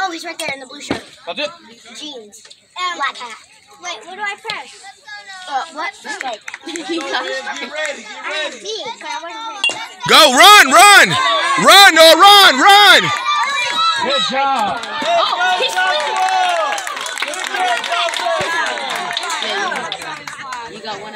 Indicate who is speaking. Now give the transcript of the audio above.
Speaker 1: Oh, he's right there in the blue shirt.
Speaker 2: That's it.
Speaker 1: Jeans. Um, Black hat.
Speaker 3: Wait, what do I press?
Speaker 1: Uh, what? Mistake.
Speaker 2: Get ready. Get
Speaker 3: I I wasn't.
Speaker 4: Go, run, run, run, no, run, run.
Speaker 2: Good job.
Speaker 1: Oh, he's
Speaker 2: Good job.
Speaker 5: You got one